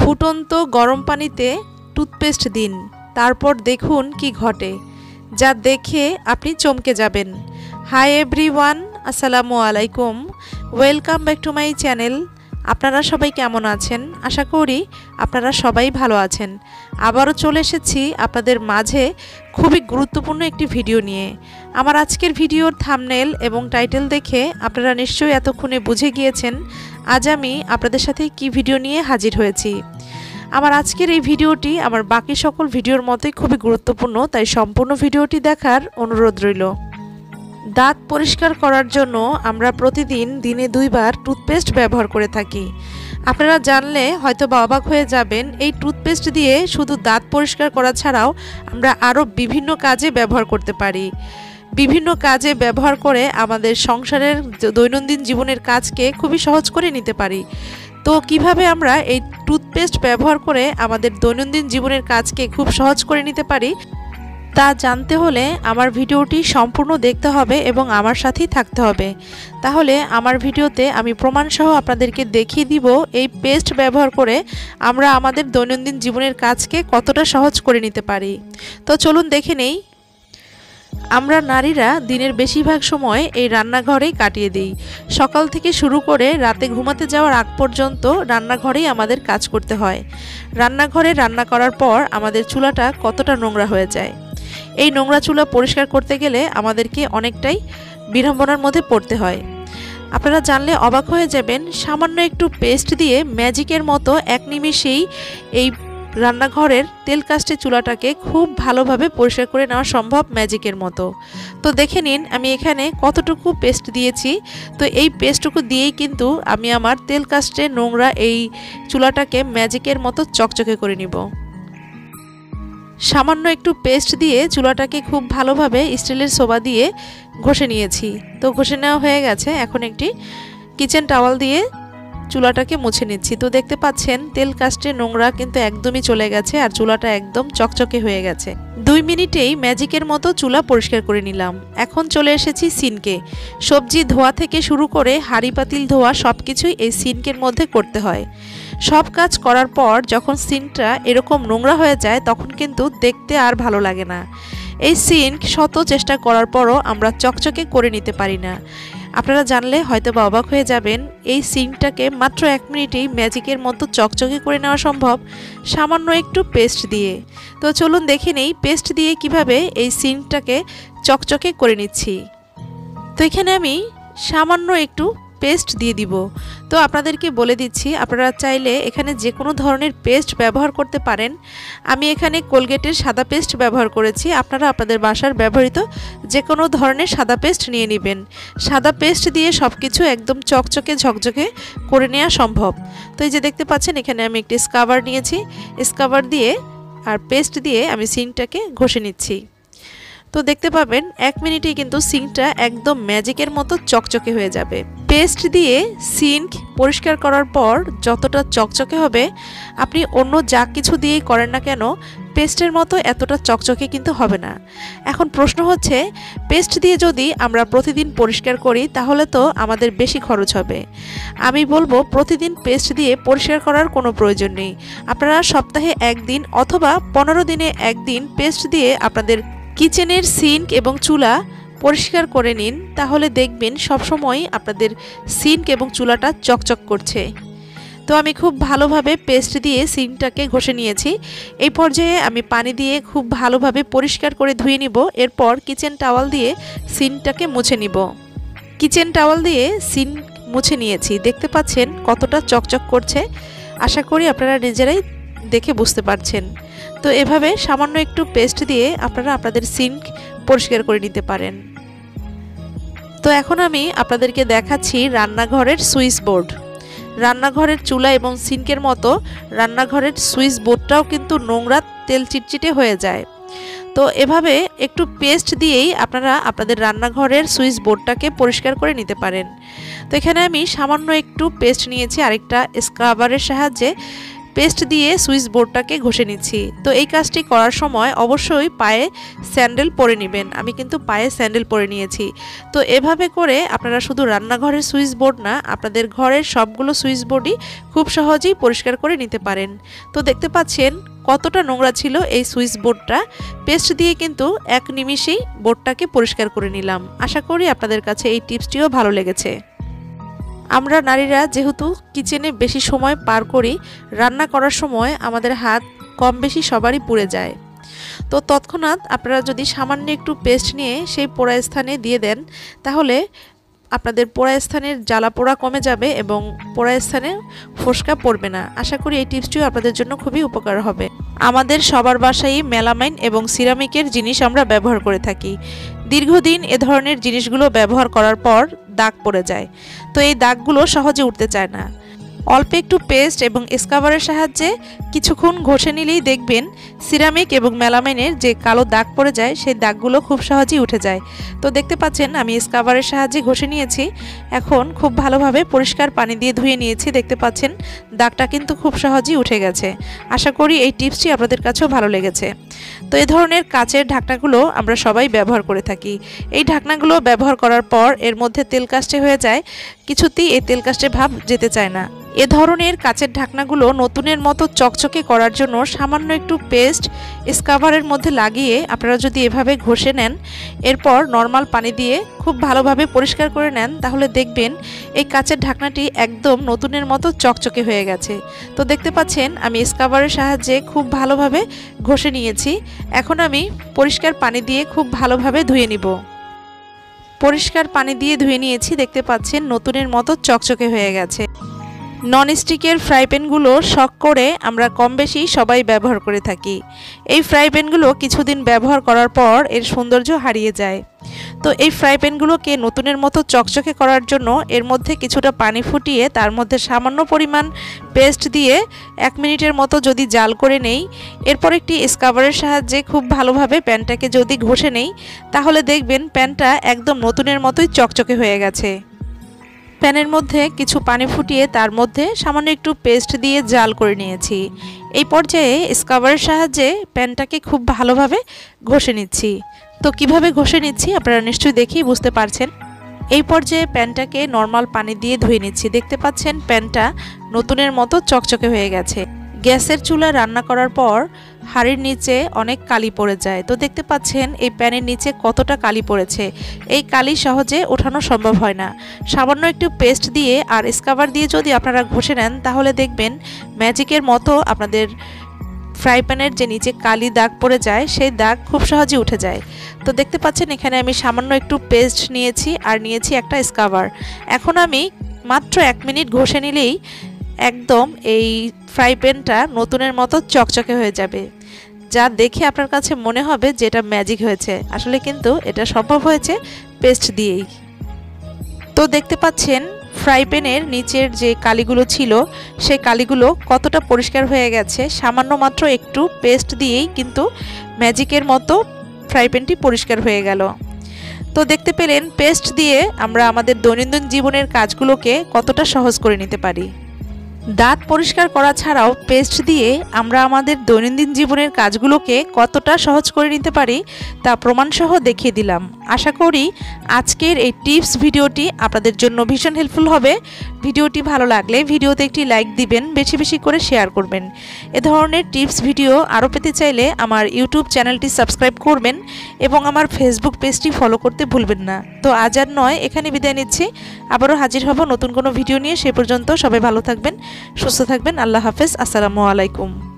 ফুটন্ত গরম পানিতে টুথপেস্ট দিন, তারপর দেখুন কি ঘটে, যা দেখে আপনি চমকে যাবেন। হাই এভরি ওয়ান আসসালামু আলাইকুম। Welcome back to my channel আপনারা সবাই কেমন আছেন? আশা করি আপনারা সবাই ভালো আছেন। আবারও চলে এসেছি আপনাদের মাঝে খুবই গুরুত্বপূর্ণ একটি ভিডিও নিয়ে। আমার আজকের ভিডিওর থামনেল এবং টাইটেল দেখে আপনারা নিশ্চয়ই এতক্ষণে বুঝে গিয়েছেন আজ আমি আপনাদের সাথে কি ভিডিও নিয়ে হাজির হয়েছি। আমার আজকের এই ভিডিওটি আমার বাকি সকল ভিডিওর মতোই খুবই গুরুত্বপূর্ণ, তাই সম্পূর্ণ ভিডিওটি দেখার অনুরোধ রইল। দাঁত পরিষ্কার করার জন্য আমরা প্রতিদিন দিনে দুইবার টুথপেস্ট ব্যবহার করে থাকি। আপনারা জানলে হয়তো বা অবাক হয়ে যাবেন, এই টুথপেস্ট দিয়ে শুধু দাঁত পরিষ্কার করা ছাড়াও আমরা আরও বিভিন্ন কাজে ব্যবহার করতে পারি। বিভিন্ন কাজে ব্যবহার করে আমাদের সংসারের দৈনন্দিন জীবনের কাজকে খুবই সহজ করে নিতে পারি। তো কীভাবে আমরা এই টুথপেস্ট ব্যবহার করে আমাদের দৈনন্দিন জীবনের কাজকে খুব সহজ করে নিতে পারি? তা জানতে হলে আমার ভিডিওটি সম্পূর্ণ দেখতে হবে এবং আমার সাথেই থাকতে হবে। তাহলে আমার ভিডিওতে আমি প্রমাণসহ আপনাদেরকে দেখিয়ে দিব এই পেস্ট ব্যবহার করে আমরা আমাদের দৈনন্দিন জীবনের কাজকে কতটা সহজ করে নিতে পারি। তো চলুন দেখে নেই। আমরা নারীরা দিনের বেশিরভাগ সময় এই রান্নাঘরেই কাটিয়ে দিই। সকাল থেকে শুরু করে রাতে ঘুমাতে যাওয়ার আগ পর্যন্ত রান্নাঘরেই আমাদের কাজ করতে হয়। রান্নাঘরে রান্না করার পর আমাদের চুলাটা কতটা নোংরা হয়ে যায়। এই নোংরা চুলা পরিষ্কার করতে গেলে আমাদেরকে অনেকটাই বিড়ম্বনার মধ্যে পড়তে হয়। আপনারা জানলে অবাক হয়ে যাবেন, সামান্য একটু পেস্ট দিয়ে ম্যাজিকের মতো এক নিমিষেই এই রান্নাঘরের তেল কাস্টে চুলাটাকে খুব ভালোভাবে পরিষ্কার করে নেওয়া সম্ভব ম্যাজিকের মতো। তো দেখে নিন আমি এখানে কতটুকু পেস্ট দিয়েছি। তো এই পেস্টটুকু দিয়েই কিন্তু আমি আমার তেল কাস্টে নোংরা এই চুলাটাকে ম্যাজিকের মতো চকচকে করে নিব। সামান্য একটু পেস্ট দিয়ে চুলাটাকে খুব ভালোভাবে স্টিলের সোবা দিয়ে ঘষে নিয়েছি। তো ঘষে নেওয়া হয়ে গেছে। এখন একটি কিচেন টাওয়াল দিয়ে চুলাটাকে মুছে নিচ্ছি। তো দেখতে পাচ্ছেন, তেল কাস্টে নোংরা কিন্তু একদমই চলে গেছে আর চুলাটা একদম চকচকে হয়ে গেছে। দুই মিনিটেই ম্যাজিকের মতো চুলা পরিষ্কার করে নিলাম। এখন চলে এসেছি সিনকে। সবজি ধোয়া থেকে শুরু করে হাঁড়ি পাতিল ধোয়া সব কিছুই এই সিনকের মধ্যে করতে হয়। সব কাজ করার পর যখন সিনটা এরকম নোংরা হয়ে যায়, তখন কিন্তু দেখতে আর ভালো লাগে না। এই সিন শত চেষ্টা করার পরও আমরা চকচকে করে নিতে পারি না। আপনারা জানলে হয়তো বা অবাক হয়ে যাবেন, এই সিনটাকে মাত্র এক মিনিটেই ম্যাজিকের মতো চকচকে করে নেওয়া সম্ভব, সামান্য একটু পেস্ট দিয়ে। তো চলুন দেখে নেই পেস্ট দিয়ে কীভাবে এই সিনটাকে চকচকে করে নিচ্ছি। তো এখানে আমি সামান্য একটু পেস্ট দিয়ে দিব। তো আপনাদেরকে বলে দিচ্ছি, আপনারা চাইলে এখানে যে কোনো ধরনের পেস্ট ব্যবহার করতে পারেন। আমি এখানে কোলগেটের সাদা পেস্ট ব্যবহার করেছি, আপনারা আপনাদের বাসার ব্যবহৃত যে কোনো ধরনের সাদা পেস্ট নিয়ে নেবেন। সাদা পেস্ট দিয়ে সব কিছু একদম চকচকে ঝকঝকে করে নেওয়া সম্ভব। তো এই যে দেখতে পাচ্ছেন, এখানে আমি একটি স্কাভার নিয়েছি। স্কাভার দিয়ে আর পেস্ট দিয়ে আমি সিনটাকে ঘষে নিচ্ছি। তো দেখতে পাবেন, এক মিনিটেই কিন্তু সিঙ্কটা একদম ম্যাজিকের মতো চকচকে হয়ে যাবে। পেস্ট দিয়ে সিঙ্ক পরিষ্কার করার পর যতটা চকচকে হবে, আপনি অন্য যা কিছু দিয়েই করেন না কেন, পেস্টের মতো এতটা চকচকে কিন্তু হবে না। এখন প্রশ্ন হচ্ছে, পেস্ট দিয়ে যদি আমরা প্রতিদিন পরিষ্কার করি, তাহলে তো আমাদের বেশি খরচ হবে। আমি বলব, প্রতিদিন পেস্ট দিয়ে পরিষ্কার করার কোনো প্রয়োজন নেই। আপনারা সপ্তাহে একদিন অথবা পনেরো দিনে একদিন পেস্ট দিয়ে আপনাদের কিচেনের সিঙ্ক এবং চুলা পরিষ্কার করে নিন, তাহলে দেখবেন সবসময় আপনাদের সিঙ্ক এবং চুলাটা চকচক করছে। তো আমি খুব ভালোভাবে পেস্ট দিয়ে সিঙ্কটাকে ঘষে নিয়েছি। এই পর্যায়ে আমি পানি দিয়ে খুব ভালোভাবে পরিষ্কার করে ধুয়ে নিব, এরপর কিচেন টাওয়াল দিয়ে সিনটাকে মুছে নিব। কিচেন টাওয়াল দিয়ে সিন মুছে নিয়েছি, দেখতে পাচ্ছেন কতটা চকচক করছে। আশা করি আপনারা নিজেরাই দেখে বুঝতে পারছেন। তো এভাবে সামান্য একটু পেস্ট দিয়ে আপনারা আপনাদের সিঙ্ক পরিষ্কার করে নিতে পারেন। তো এখন আমি আপনাদেরকে দেখাচ্ছি রান্নাঘরের সুইচ বোর্ড। রান্নাঘরের চুলা এবং সিঙ্কের মতো রান্নাঘরের সুইচ বোর্ডটাও কিন্তু নোংরা, তেল চিটচিটে হয়ে যায়। তো এভাবে একটু পেস্ট দিয়েই আপনারা আপনাদের রান্নাঘরের সুইচ বোর্ডটাকে পরিষ্কার করে নিতে পারেন। তো এখানে আমি সামান্য একটু পেস্ট নিয়েছি, আরেকটা স্ক্রাবারের সাহায্যে। পেস্ট দিয়ে সুইচ বোর্ডটাকে ঘষে নিচ্ছি। তো এই কাজটি করার সময় অবশ্যই পায়ে স্যান্ডেল পরে নেবেন। আমি কিন্তু পায়ে স্যান্ডেল পরে নিয়েছি। তো এভাবে করে আপনারা শুধু রান্নাঘরের সুইচ বোর্ড না, আপনাদের ঘরের সবগুলো সুইচ বোর্ডই খুব সহজেই পরিষ্কার করে নিতে পারেন। তো দেখতে পাচ্ছেন কতটা নোংরা ছিল এই সুইচ বোর্ডটা। পেস্ট দিয়ে কিন্তু এক নিমিষেই বোর্ডটাকে পরিষ্কার করে নিলাম। আশা করি আপনাদের কাছে এই টিপসটিও ভালো লেগেছে। আমরা নারীরা যেহেতু কিচেনে বেশি সময় পার করি, রান্না করার সময় আমাদের হাত কম বেশি সবারই পুড়ে যায়। তো তৎক্ষণাৎ আপনারা যদি সামান্য একটু পেস্ট নিয়ে সেই পোড়া স্থানে দিয়ে দেন, তাহলে আপনাদের পোড়া স্থানের জ্বালা পোড়া কমে যাবে এবং পোড়া স্থানে ফোসকা পড়বে না। আশা করি এই টিপসটিও আপনাদের জন্য খুবই উপকার হবে। আমাদের সবার বাসায় মেলামাইন এবং সিরামিকের জিনিস আমরা ব্যবহার করে থাকি। দীর্ঘদিন এ ধরনের জিনিসগুলো ব্যবহার করার পর দাগ পড়ে যায়। তো এই দাগগুলো সহজে উঠতে চায় না। অল্প একটু পেস্ট এবং স্কাবারের সাহায্যে কিছুক্ষণ ঘষে নিলেই দেখবেন সিরামিক এবং মেলামাইনের যে কালো দাগ পড়ে যায়, সেই দাগগুলো খুব সহজেই উঠে যায়। তো দেখতে পাচ্ছেন, আমি স্কাবারের সাহায্যে ঘষে নিয়েছি। এখন খুব ভালোভাবে পরিষ্কার পানি দিয়ে ধুয়ে নিয়েছি। দেখতে পাচ্ছেন, দাগটা কিন্তু খুব সহজেই উঠে গেছে। আশা করি এই টিপসটি আপনাদের কাছেও ভালো লেগেছে। তো এ ধরনের কাচের ঢাকনাগুলো আমরা সবাই ব্যবহার করে থাকি। এই ঢাকনাগুলো ব্যবহার করার পর এর মধ্যে তেল কাস্টে হয়ে যায়, কিছুতেই এই তেল কাস্টে ভাব যেতে চায় না। এ ধরনের কাচের ঢাকনাগুলো নতুনের মতো চকচকে করার জন্য সামান্য একটু পেস্ট স্কাভারের মধ্যে লাগিয়ে আপনারা যদি এভাবে ঘষে নেন, এরপর নর্মাল পানি দিয়ে খুব ভালোভাবে পরিষ্কার করে নেন, তাহলে দেখবেন এই কাচের ঢাকনাটি একদম নতুনের মতো চকচকে হয়ে গেছে। তো দেখতে পাচ্ছেন, আমি স্কাভারের সাহায্যে খুব ভালোভাবে ঘষে নিয়েছি। এখন আমি পরিষ্কার পানি দিয়ে খুব ভালোভাবে ধুয়ে নিব। পরিষ্কার পানি দিয়ে ধুয়ে নিয়েছি, দেখতে পাচ্ছেন নতুনের মতো চকচকে হয়ে গেছে। ননস্টিকের ফ্রাই প্যানগুলো শখ করে আমরা কম বেশি সবাই ব্যবহার করে থাকি। এই ফ্রাই প্যানগুলো কিছুদিন ব্যবহার করার পর এর সৌন্দর্য হারিয়ে যায়। তো এই ফ্রাই প্যানগুলোকে নতুনের মতো চকচকে করার জন্য এর মধ্যে কিছুটা পানি ফুটিয়ে তার মধ্যে সামান্য পরিমাণ পেস্ট দিয়ে এক মিনিটের মতো যদি জাল করে নেই, এরপর একটি স্কাবারের সাহায্যে খুব ভালোভাবে প্যানটাকে যদি ঘষে নেই, তাহলে দেখবেন প্যানটা একদম নতুনের মতোই চকচকে হয়ে গেছে। প্যানের মধ্যে কিছু পানি ফুটিয়ে তার মধ্যে সামান্য একটু পেস্ট দিয়ে জাল করে নিয়েছি। এই পর্যায়ে স্কাবারের সাহায্যে প্যানটাকে খুব ভালোভাবে ঘষে নিচ্ছি। তো কীভাবে ঘষে নিচ্ছি আপনারা নিশ্চয়ই দেখেই বুঝতে পারছেন। এই পর্যায়ে প্যানটাকে নর্মাল পানি দিয়ে ধুয়ে নিচ্ছি। দেখতে পাচ্ছেন প্যানটা নতুনের মতো চকচকে হয়ে গেছে। গ্যাসের চুলা রান্না করার পর হাড়ির নিচে অনেক কালি পড়ে যায়। তো দেখতে পাচ্ছেন এই প্যানের নিচে কতটা কালি পড়েছে। এই কালি সহজে ওঠানো সম্ভব হয় না। সামান্য একটু পেস্ট দিয়ে আর স্কাবার দিয়ে যদি আপনারা ঘষে নেন, তাহলে দেখবেন ম্যাজিকের মতো আপনাদের ফ্রাই প্যানের যে নিচে কালি দাগ পড়ে যায়, সেই দাগ খুব সহজে উঠে যায়। তো দেখতে পাচ্ছেন এখানে আমি সামান্য একটু পেস্ট নিয়েছি আর নিয়েছি একটা স্কাবার এখন আমি মাত্র এক মিনিট ঘষে নিলেই একদম এই ফ্রাই প্যানটা নতুনের মতো চকচকে হয়ে যাবে। যা দেখে আপনার কাছে মনে হবে যে এটা ম্যাজিক হয়েছে। আসলে কিন্তু এটা সম্ভব হয়েছে পেস্ট দিয়েই। তো দেখতে পাচ্ছেন, ফ্রাই প্যানের নিচের যে কালিগুলো ছিল, সেই কালিগুলো কতটা পরিষ্কার হয়ে গেছে। সামান্য মাত্র একটু পেস্ট দিয়েই কিন্তু ম্যাজিকের মতো ফ্রাই প্যানটি পরিষ্কার হয়ে গেল। তো দেখতে পেলেন, পেস্ট দিয়ে আমরা আমাদের দৈনন্দিন জীবনের কাজগুলোকে কতটা সহজ করে নিতে পারি। দাঁত পরিষ্কার করা ছাড়াও পেস্ট দিয়ে আমরা আমাদের দৈনন্দিন জীবনের কাজগুলোকে কতটা সহজ করে নিতে পারি তা প্রমাণসহ দেখিয়ে দিলাম। আশা করি আজকের এই টিপস ভিডিওটি আপনাদের জন্য ভীষণ হেল্পফুল হবে। ভিডিওটি ভালো লাগলে ভিডিওতে একটি লাইক দিবেন, বেশি বেশি করে শেয়ার করবেন। এ ধরনের টিপস ভিডিও আরও পেতে চাইলে আমার ইউটিউব চ্যানেলটি সাবস্ক্রাইব করবেন এবং আমার ফেসবুক পেজটি ফলো করতে ভুলবেন না। তো আজ আর নয়, এখানে বিদায় নিচ্ছি। আবারও হাজির হব নতুন কোনো ভিডিও নিয়ে। সে পর্যন্ত সবাই ভালো থাকবেন। সুস্থ থাকবেন আল্লাহ হাফেজ আসসালামু আলাইকুম।